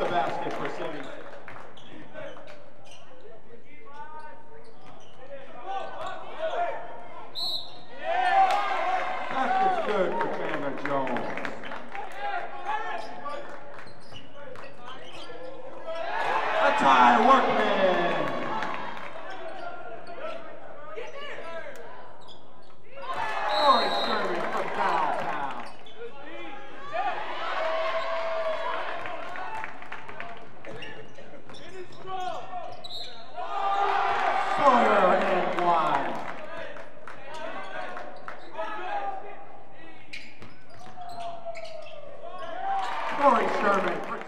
at the basket for seven. Jones. A tie workman. Corey Sherman.